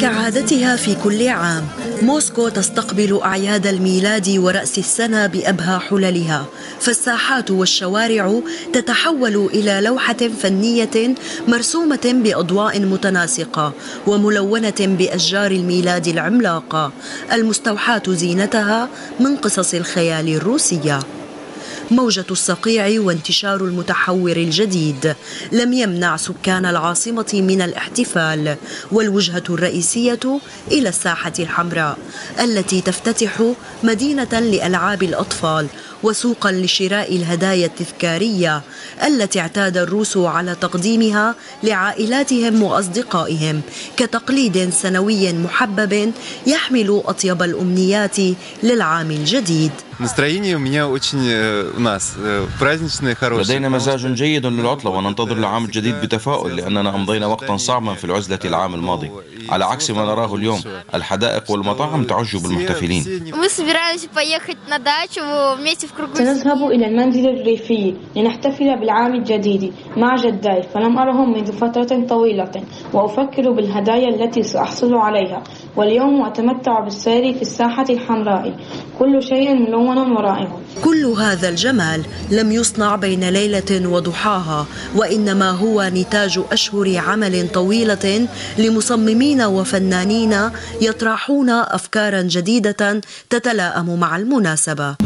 كعادتها في كل عام موسكو تستقبل أعياد الميلاد ورأس السنة بأبهى حللها. فالساحات والشوارع تتحول إلى لوحة فنية مرسومة بأضواء متناسقة وملونة بأشجار الميلاد العملاقة المستوحاة زينتها من قصص الخيال الروسية. موجة الصقيع وانتشار المتحور الجديد. لم يمنع سكان العاصمة من الاحتفال والوجهة الرئيسية إلى الساحة الحمراء التي تفتتح مدينة لألعاب الأطفال وسوقا لشراء الهدايا التذكارية التي اعتاد الروس على تقديمها لعائلاتهم وأصدقائهم كتقليد سنوي محبب يحمل أطيب الأمنيات للعام الجديد. لدينا مزاج جيد للعطلة وننتظر العام الجديد بتفاؤل لأننا أمضينا وقتا صعبا في العزلة العام الماضي. على عكس ما نراه اليوم الحدائق والمطاعم تعج بالمحتفلين. سنذهب إلى المنزل الريفي لنحتفل بالعام الجديد مع جداي فلم أرهم منذ فترة طويلة وأفكر بالهدايا التي سأحصل عليها واليوم أتمتع بالسير في الساحة الحمراء. كل شيء ملون ورائع. كل هذا الجمال لم يصنع بين ليلة وضحاها وإنما هو نتاج أشهر عمل طويلة لمصممين وفنانين يطرحون أفكارا جديدة تتلائم مع المناسبة.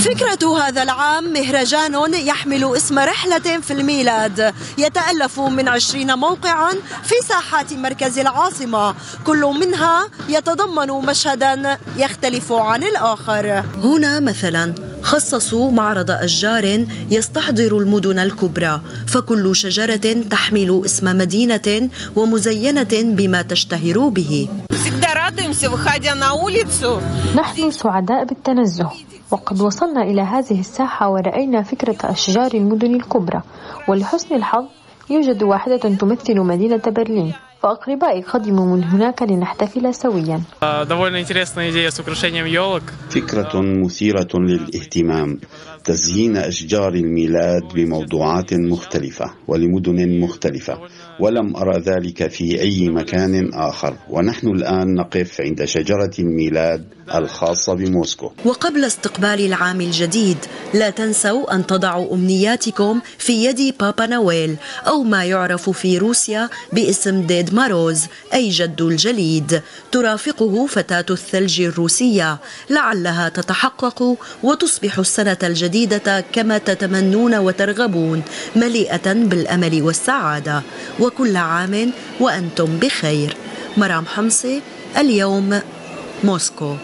فكرة هذا العام مهرجان يحمل اسم رحلة في الميلاد. يتألف من عشرين موقعا في ساحات مركز العاصمة. كل منها يتضمن مشهدا يختلف عن الآخر. هنا مثلا. خصصوا معرض أشجار يستحضر المدن الكبرى فكل شجرة تحمل اسم مدينة ومزينة بما تشتهر به. نحن سعداء بالتنزه وقد وصلنا إلى هذه الساحة ورأينا فكرة أشجار المدن الكبرى ولحسن الحظ يوجد واحدة تمثل مدينة برلين. فأقربائي قدموا من هناك لنحتفل سويا. فكرة مثيرة للاهتمام. تزيين أشجار الميلاد بموضوعات مختلفة ولمدن مختلفة ولم أرى ذلك في أي مكان آخر. ونحن الآن نقف عند شجرة الميلاد الخاصة بموسكو. وقبل استقبال العام الجديد لا تنسوا أن تضعوا أمنياتكم في يد بابا نويل أو ما يعرف في روسيا باسم ديد ماروز أي جد الجليد. ترافقه فتاة الثلج الروسية. لعلها تتحقق وتصبح السنة الجديدة كما تتمنون وترغبون مليئة بالأمل والسعادة. وكل عام وأنتم بخير. مرام حمصي اليوم موسكو.